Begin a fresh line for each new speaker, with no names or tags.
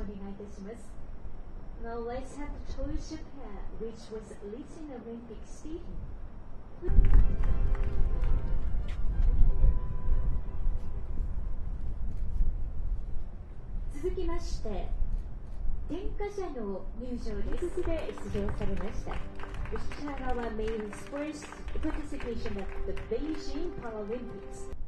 くお願いいたします Now let's have the choice of pair, which was leading Olympic Stephen. 続きまして点火者の入場です続で出場されました吉川 main sports participation at the Beijing Paralympics